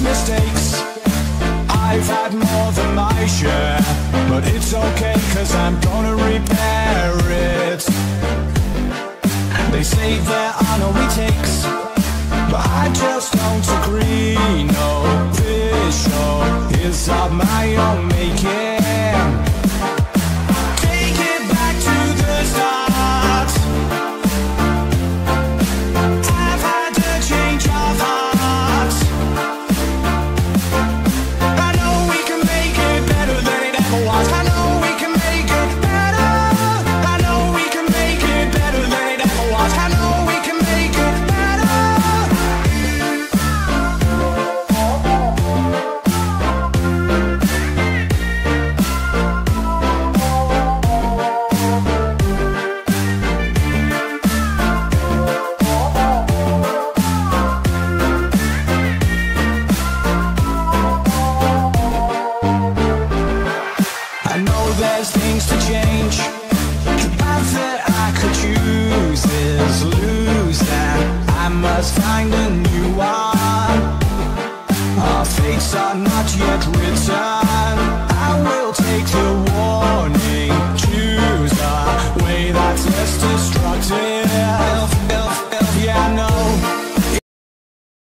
mistakes. I've had more than my share, but it's okay cause I'm gonna repair it. They say there are no retakes, but I just don't agree. No, this show is of my own The path that I could choose is losing. I must find a new one. Our fates are not yet written.